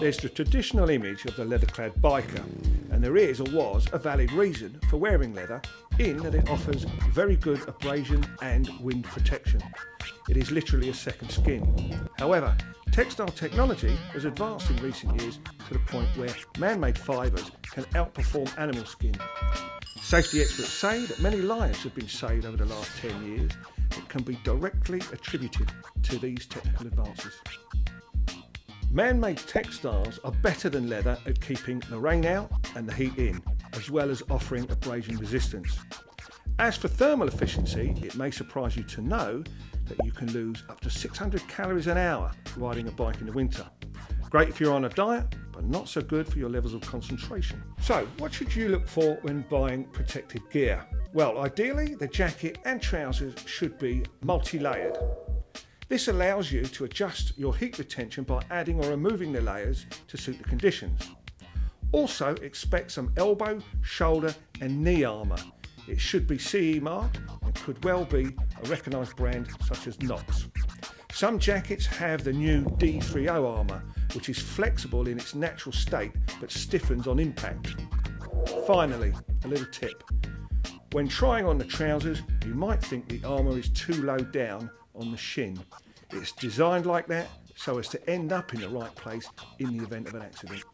There's the traditional image of the leather-clad biker, and there is or was a valid reason for wearing leather in that it offers very good abrasion and wind protection. It is literally a second skin. However, textile technology has advanced in recent years to the point where man-made fibres can outperform animal skin. Safety experts say that many lives have been saved over the last 10 years that can be directly attributed to these technical advances. Man-made textiles are better than leather at keeping the rain out and the heat in, as well as offering abrasion resistance. As for thermal efficiency, it may surprise you to know that you can lose up to 600 calories an hour riding a bike in the winter. Great if you're on a diet, but not so good for your levels of concentration. So, what should you look for when buying protective gear? Well, ideally, the jacket and trousers should be multi-layered. This allows you to adjust your heat retention by adding or removing the layers to suit the conditions. Also, expect some elbow, shoulder and knee armour. It should be CE marked and could well be a recognised brand such as Knox. Some jackets have the new D3O armour, which is flexible in its natural state but stiffens on impact. Finally, a little tip. When trying on the trousers, you might think the armour is too low down on the shin. It's designed like that so as to end up in the right place in the event of an accident.